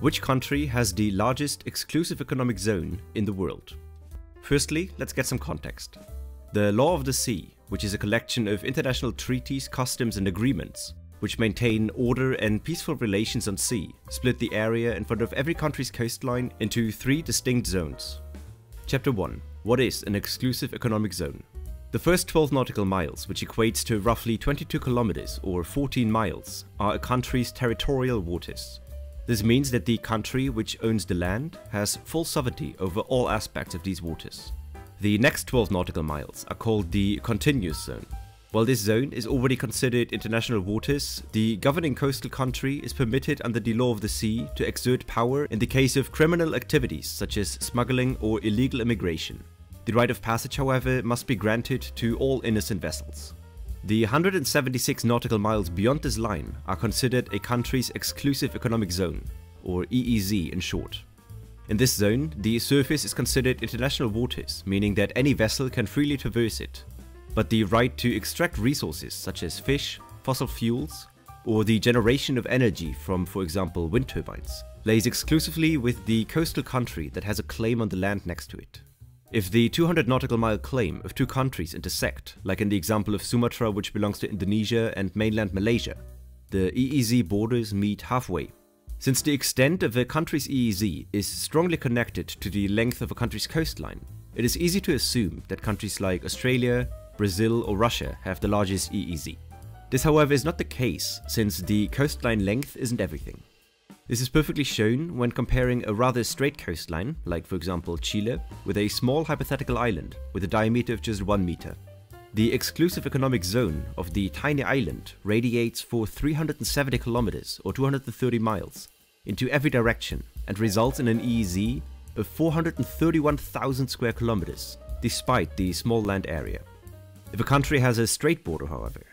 Which country has the largest exclusive economic zone in the world? Firstly, let's get some context. The Law of the Sea, which is a collection of international treaties, customs, and agreements, which maintain order and peaceful relations on sea, split the area in front of every country's coastline into three distinct zones. Chapter 1 What is an exclusive economic zone? The first 12 nautical miles, which equates to roughly 22 kilometers or 14 miles, are a country's territorial waters. This means that the country which owns the land has full sovereignty over all aspects of these waters. The next 12 nautical miles are called the contiguous zone. While this zone is already considered international waters, the governing coastal country is permitted under the law of the sea to exert power in the case of criminal activities such as smuggling or illegal immigration. The right of passage, however, must be granted to all innocent vessels. The 176 nautical miles beyond this line are considered a country's exclusive economic zone, or EEZ in short. In this zone, the surface is considered international waters, meaning that any vessel can freely traverse it. But the right to extract resources such as fish, fossil fuels, or the generation of energy from, for example, wind turbines, lays exclusively with the coastal country that has a claim on the land next to it. If the 200 nautical mile claim of two countries intersect, like in the example of Sumatra which belongs to Indonesia and mainland Malaysia, the EEZ borders meet halfway. Since the extent of a country's EEZ is strongly connected to the length of a country's coastline, it is easy to assume that countries like Australia, Brazil or Russia have the largest EEZ. This however is not the case, since the coastline length isn't everything. This is perfectly shown when comparing a rather straight coastline, like for example Chile, with a small hypothetical island with a diameter of just 1 meter. The exclusive economic zone of the tiny island radiates for 370 kilometers or 230 miles into every direction and results in an EEZ of 431,000 square kilometers, despite the small land area. If a country has a straight border, however,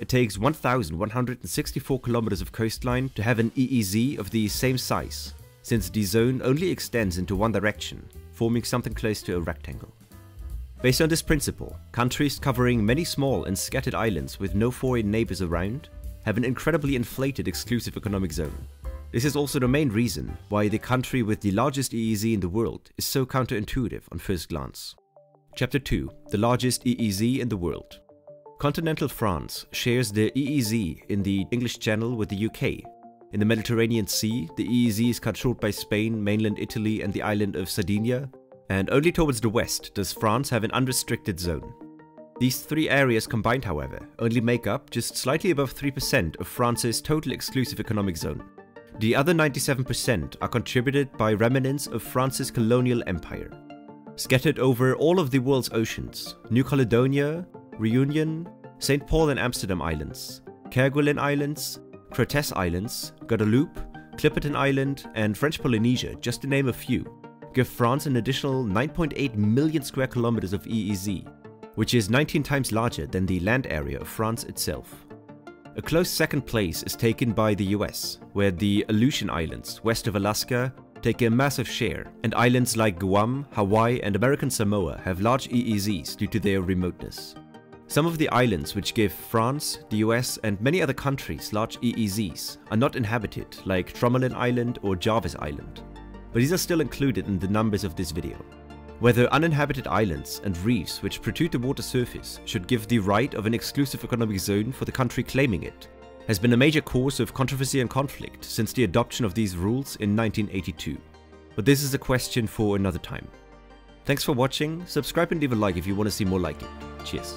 it takes 1,164 kilometers of coastline to have an EEZ of the same size, since the zone only extends into one direction, forming something close to a rectangle. Based on this principle, countries covering many small and scattered islands with no foreign neighbors around have an incredibly inflated exclusive economic zone. This is also the main reason why the country with the largest EEZ in the world is so counterintuitive on first glance. Chapter 2 The largest EEZ in the world Continental France shares the EEZ in the English Channel with the UK. In the Mediterranean Sea, the EEZ is cut short by Spain, mainland Italy and the island of Sardinia, and only towards the west does France have an unrestricted zone. These three areas combined, however, only make up just slightly above 3% of France's total exclusive economic zone. The other 97% are contributed by remnants of France's colonial empire. Scattered over all of the world's oceans, New Caledonia, Reunion, St. Paul and Amsterdam Islands, Kerguelen Islands, Crozet Islands, Guadeloupe, Clipperton Island, and French Polynesia, just to name a few, give France an additional 9.8 million square kilometers of EEZ, which is 19 times larger than the land area of France itself. A close second place is taken by the US, where the Aleutian Islands, west of Alaska, take a massive share, and islands like Guam, Hawaii, and American Samoa have large EEZs due to their remoteness. Some of the islands which give France, the US and many other countries large EEZs are not inhabited like Tromelin Island or Jarvis Island, but these are still included in the numbers of this video. Whether uninhabited islands and reefs which protrude the water surface should give the right of an exclusive economic zone for the country claiming it has been a major cause of controversy and conflict since the adoption of these rules in 1982. But this is a question for another time. Thanks for watching, subscribe and leave a like if you want to see more like it. Cheers.